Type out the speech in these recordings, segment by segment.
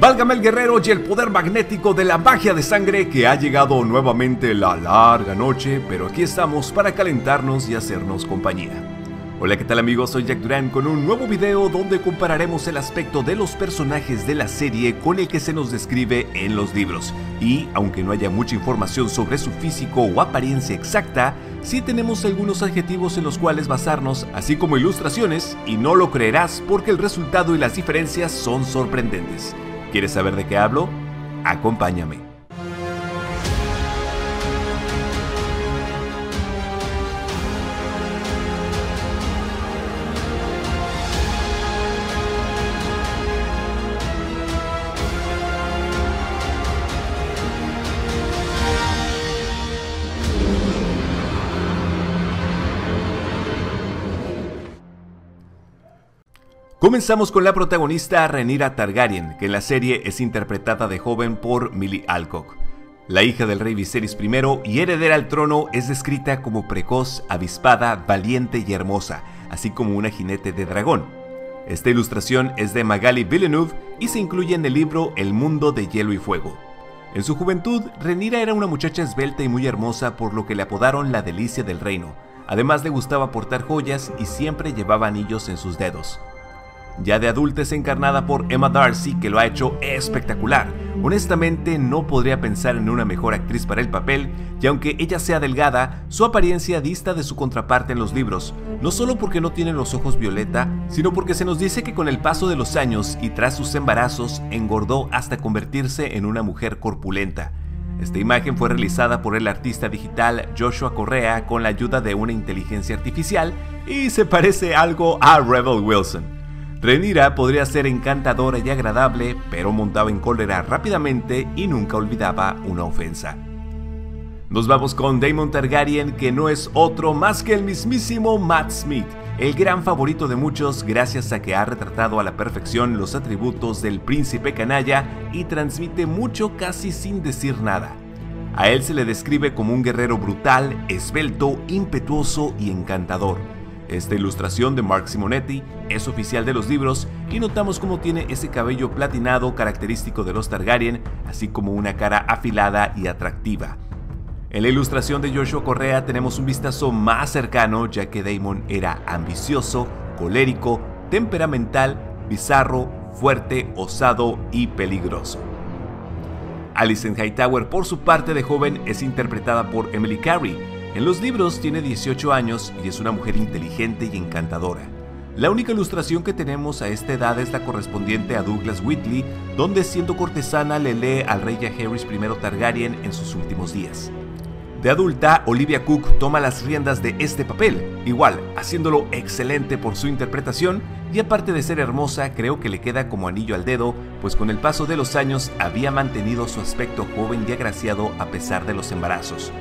Válgame el guerrero y el poder magnético de la magia de sangre que ha llegado nuevamente la larga noche, pero aquí estamos para calentarnos y hacernos compañía. Hola, ¿qué tal amigos? Soy Jack Duran con un nuevo video donde compararemos el aspecto de los personajes de la serie con el que se nos describe en los libros. Y, aunque no haya mucha información sobre su físico o apariencia exacta, sí tenemos algunos adjetivos en los cuales basarnos, así como ilustraciones, y no lo creerás porque el resultado y las diferencias son sorprendentes. ¿Quieres saber de qué hablo? Acompáñame. Comenzamos con la protagonista Renira Targaryen, que en la serie es interpretada de joven por Millie Alcock. La hija del rey Viserys I y heredera al trono es descrita como precoz, avispada, valiente y hermosa, así como una jinete de dragón. Esta ilustración es de Magali Villeneuve y se incluye en el libro El mundo de hielo y fuego. En su juventud, Renira era una muchacha esbelta y muy hermosa por lo que le apodaron la delicia del reino. Además le gustaba portar joyas y siempre llevaba anillos en sus dedos. Ya de adulta es encarnada por Emma Darcy, que lo ha hecho espectacular. Honestamente, no podría pensar en una mejor actriz para el papel, y aunque ella sea delgada, su apariencia dista de su contraparte en los libros, no solo porque no tiene los ojos violeta, sino porque se nos dice que con el paso de los años y tras sus embarazos, engordó hasta convertirse en una mujer corpulenta. Esta imagen fue realizada por el artista digital Joshua Correa con la ayuda de una inteligencia artificial y se parece algo a Rebel Wilson. Renira podría ser encantadora y agradable, pero montaba en cólera rápidamente y nunca olvidaba una ofensa. Nos vamos con Damon Targaryen, que no es otro más que el mismísimo Matt Smith, el gran favorito de muchos gracias a que ha retratado a la perfección los atributos del príncipe canalla y transmite mucho casi sin decir nada. A él se le describe como un guerrero brutal, esbelto, impetuoso y encantador esta ilustración de Mark Simonetti es oficial de los libros y notamos cómo tiene ese cabello platinado característico de los Targaryen, así como una cara afilada y atractiva. En la ilustración de Joshua Correa tenemos un vistazo más cercano ya que Damon era ambicioso, colérico, temperamental, bizarro, fuerte, osado y peligroso. Alison Hightower por su parte de joven es interpretada por Emily Carey, en los libros tiene 18 años y es una mujer inteligente y encantadora. La única ilustración que tenemos a esta edad es la correspondiente a Douglas Whitley, donde siendo cortesana le lee al rey Jaehaerys I Targaryen en sus últimos días. De adulta, Olivia Cook toma las riendas de este papel, igual, haciéndolo excelente por su interpretación y aparte de ser hermosa, creo que le queda como anillo al dedo, pues con el paso de los años había mantenido su aspecto joven y agraciado a pesar de los embarazos.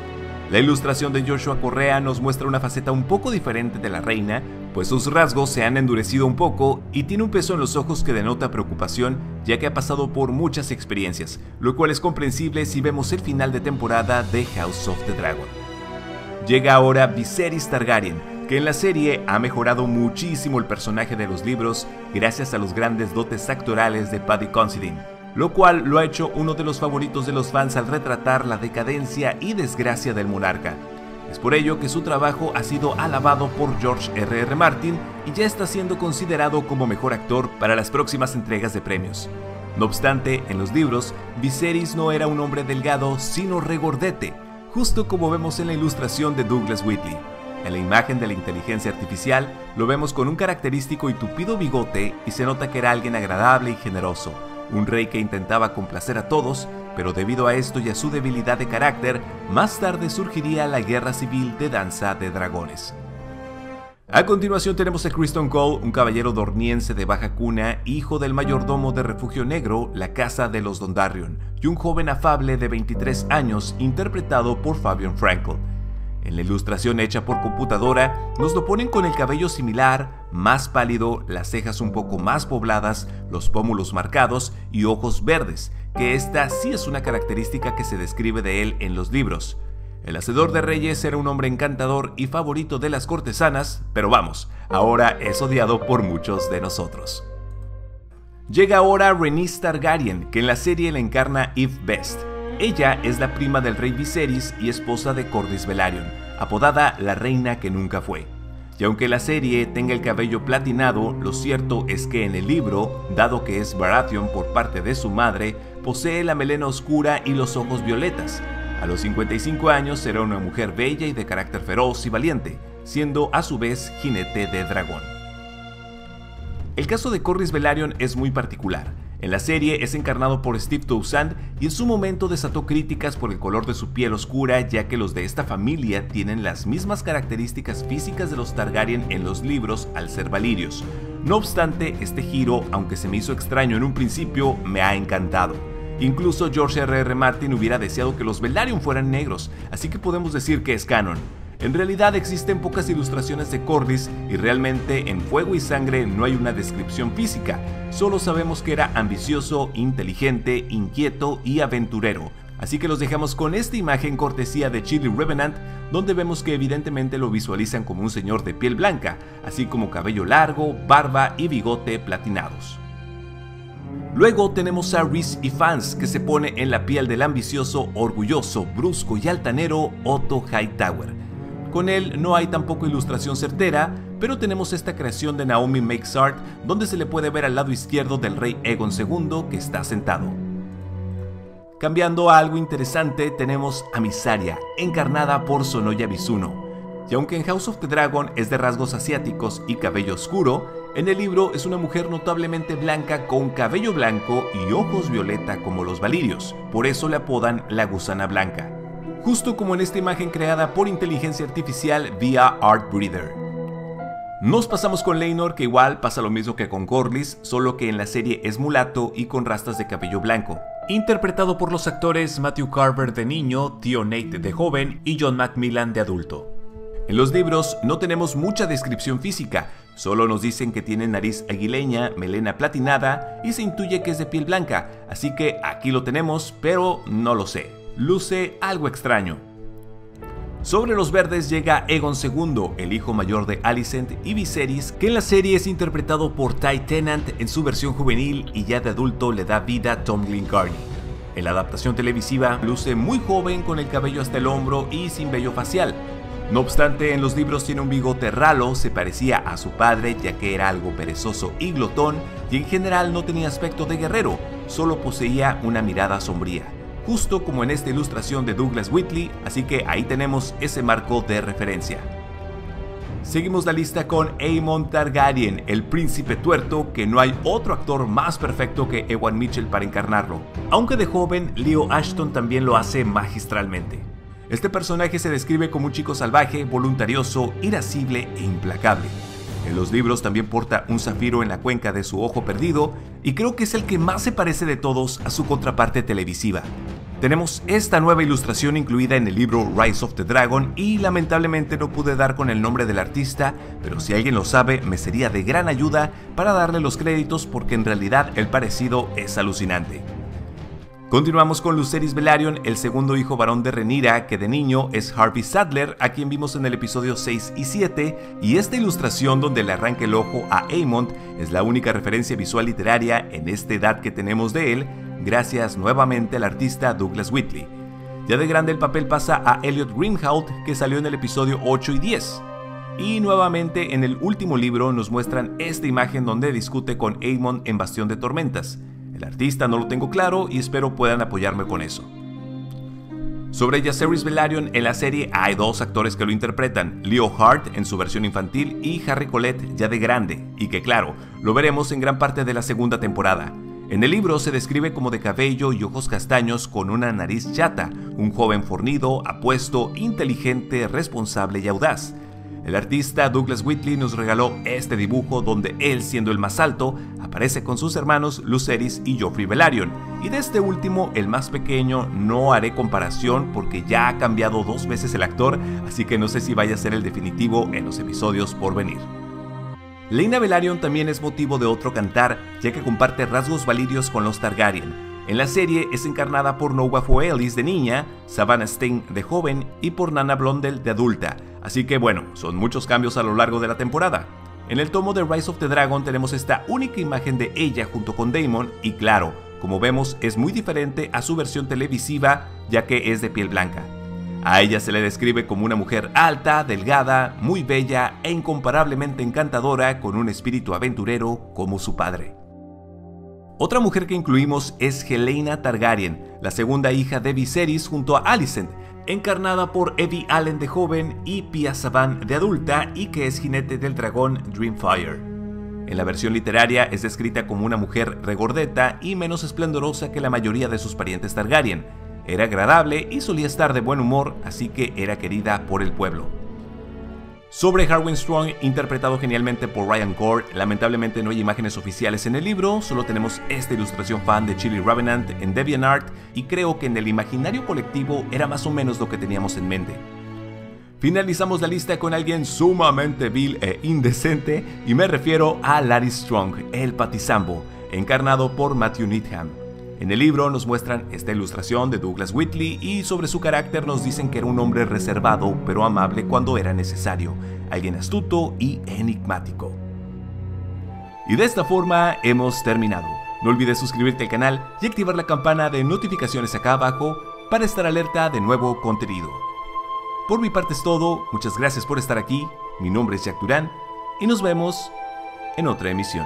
La ilustración de Joshua Correa nos muestra una faceta un poco diferente de la reina, pues sus rasgos se han endurecido un poco y tiene un peso en los ojos que denota preocupación ya que ha pasado por muchas experiencias, lo cual es comprensible si vemos el final de temporada de House of the Dragon. Llega ahora Viserys Targaryen, que en la serie ha mejorado muchísimo el personaje de los libros gracias a los grandes dotes actorales de Paddy Considine lo cual lo ha hecho uno de los favoritos de los fans al retratar la decadencia y desgracia del monarca. Es por ello que su trabajo ha sido alabado por George R.R. R. Martin y ya está siendo considerado como mejor actor para las próximas entregas de premios. No obstante, en los libros, Viserys no era un hombre delgado, sino regordete, justo como vemos en la ilustración de Douglas Whitley. En la imagen de la inteligencia artificial lo vemos con un característico y tupido bigote y se nota que era alguien agradable y generoso un rey que intentaba complacer a todos, pero debido a esto y a su debilidad de carácter, más tarde surgiría la guerra civil de Danza de Dragones. A continuación tenemos a Kristen Cole, un caballero dorniense de baja cuna, hijo del mayordomo de Refugio Negro, la casa de los Dondarrion, y un joven afable de 23 años interpretado por Fabian Frankel. En la ilustración hecha por computadora, nos lo ponen con el cabello similar, más pálido, las cejas un poco más pobladas, los pómulos marcados y ojos verdes, que esta sí es una característica que se describe de él en los libros. El Hacedor de Reyes era un hombre encantador y favorito de las cortesanas, pero vamos, ahora es odiado por muchos de nosotros. Llega ahora Rhaenys Targaryen, que en la serie la encarna Eve Best. Ella es la prima del rey Viserys y esposa de Cordis Velaryon, apodada la reina que nunca fue. Y aunque la serie tenga el cabello platinado, lo cierto es que en el libro, dado que es Baratheon por parte de su madre, posee la melena oscura y los ojos violetas. A los 55 años será una mujer bella y de carácter feroz y valiente, siendo a su vez jinete de dragón. El caso de Corlys Velaryon es muy particular. En la serie es encarnado por Steve Toussaint y en su momento desató críticas por el color de su piel oscura ya que los de esta familia tienen las mismas características físicas de los Targaryen en los libros al ser valirios. No obstante, este giro, aunque se me hizo extraño en un principio, me ha encantado. Incluso George R.R. R. Martin hubiera deseado que los Velaryon fueran negros, así que podemos decir que es canon. En realidad existen pocas ilustraciones de Cordis y realmente en Fuego y Sangre no hay una descripción física, solo sabemos que era ambicioso, inteligente, inquieto y aventurero. Así que los dejamos con esta imagen cortesía de Chili Revenant, donde vemos que evidentemente lo visualizan como un señor de piel blanca, así como cabello largo, barba y bigote platinados. Luego tenemos a Rhys y fans que se pone en la piel del ambicioso, orgulloso, brusco y altanero Otto Hightower con él no hay tampoco ilustración certera, pero tenemos esta creación de Naomi Makes Art donde se le puede ver al lado izquierdo del rey Egon II que está sentado. Cambiando a algo interesante, tenemos a Misaria, encarnada por Sonoya Bisuno. Y aunque en House of the Dragon es de rasgos asiáticos y cabello oscuro, en el libro es una mujer notablemente blanca con cabello blanco y ojos violeta como los valirios, por eso le apodan la gusana blanca justo como en esta imagen creada por inteligencia artificial vía Art. Nos pasamos con Leinor, que igual pasa lo mismo que con Corlys, solo que en la serie es mulato y con rastas de cabello blanco. Interpretado por los actores Matthew Carver de niño, Tío Nate de joven y John Macmillan de adulto. En los libros no tenemos mucha descripción física, solo nos dicen que tiene nariz aguileña, melena platinada y se intuye que es de piel blanca, así que aquí lo tenemos, pero no lo sé luce algo extraño. Sobre los verdes llega Egon II, el hijo mayor de Alicent y Viserys, que en la serie es interpretado por Ty Tennant en su versión juvenil y ya de adulto le da vida a Tom Glencarney. En la adaptación televisiva luce muy joven con el cabello hasta el hombro y sin vello facial. No obstante, en los libros tiene un bigote ralo, se parecía a su padre ya que era algo perezoso y glotón y en general no tenía aspecto de guerrero, solo poseía una mirada sombría justo como en esta ilustración de Douglas Whitley, así que ahí tenemos ese marco de referencia. Seguimos la lista con Aemon Targaryen, el príncipe tuerto, que no hay otro actor más perfecto que Ewan Mitchell para encarnarlo. Aunque de joven, Leo Ashton también lo hace magistralmente. Este personaje se describe como un chico salvaje, voluntarioso, irascible e implacable. En los libros también porta un zafiro en la cuenca de su ojo perdido y creo que es el que más se parece de todos a su contraparte televisiva. Tenemos esta nueva ilustración incluida en el libro Rise of the Dragon y lamentablemente no pude dar con el nombre del artista, pero si alguien lo sabe me sería de gran ayuda para darle los créditos porque en realidad el parecido es alucinante. Continuamos con Luceris Velaryon, el segundo hijo varón de Renira, que de niño es Harvey Sadler, a quien vimos en el episodio 6 y 7, y esta ilustración donde le arranca el ojo a Aemond es la única referencia visual literaria en esta edad que tenemos de él, gracias nuevamente al artista Douglas Whitley. Ya de grande el papel pasa a Elliot Greenhout, que salió en el episodio 8 y 10. Y nuevamente en el último libro nos muestran esta imagen donde discute con Aemond en Bastión de Tormentas. El artista no lo tengo claro y espero puedan apoyarme con eso. Sobre Jaceres Velaryon en la serie hay dos actores que lo interpretan, Leo Hart en su versión infantil y Harry Colette ya de grande, y que claro, lo veremos en gran parte de la segunda temporada. En el libro se describe como de cabello y ojos castaños con una nariz chata, un joven fornido, apuesto, inteligente, responsable y audaz. El artista Douglas Whitley nos regaló este dibujo donde él, siendo el más alto, aparece con sus hermanos Luceris y Joffrey Velaryon. Y de este último, el más pequeño, no haré comparación porque ya ha cambiado dos veces el actor, así que no sé si vaya a ser el definitivo en los episodios por venir. Leina Velaryon también es motivo de otro cantar, ya que comparte rasgos valirios con los Targaryen. En la serie es encarnada por Nova Foelis de niña, Savannah Stein de joven y por Nana Blondel de adulta, así que bueno, son muchos cambios a lo largo de la temporada. En el tomo de Rise of the Dragon tenemos esta única imagen de ella junto con Daemon y claro, como vemos es muy diferente a su versión televisiva ya que es de piel blanca. A ella se le describe como una mujer alta, delgada, muy bella e incomparablemente encantadora con un espíritu aventurero como su padre. Otra mujer que incluimos es Helena Targaryen, la segunda hija de Viserys junto a Alicent, encarnada por Evie Allen de joven y Pia Saban de adulta y que es jinete del dragón Dreamfire. En la versión literaria es descrita como una mujer regordeta y menos esplendorosa que la mayoría de sus parientes Targaryen, era agradable y solía estar de buen humor, así que era querida por el pueblo. Sobre Harwin Strong, interpretado genialmente por Ryan Gore, lamentablemente no hay imágenes oficiales en el libro, solo tenemos esta ilustración fan de Chili Ravenant en DeviantArt y creo que en el imaginario colectivo era más o menos lo que teníamos en mente. Finalizamos la lista con alguien sumamente vil e indecente y me refiero a Larry Strong, el patizambo, encarnado por Matthew Needham. En el libro nos muestran esta ilustración de Douglas Whitley y sobre su carácter nos dicen que era un hombre reservado pero amable cuando era necesario, alguien astuto y enigmático. Y de esta forma hemos terminado. No olvides suscribirte al canal y activar la campana de notificaciones acá abajo para estar alerta de nuevo contenido. Por mi parte es todo, muchas gracias por estar aquí, mi nombre es Jack Durán y nos vemos en otra emisión.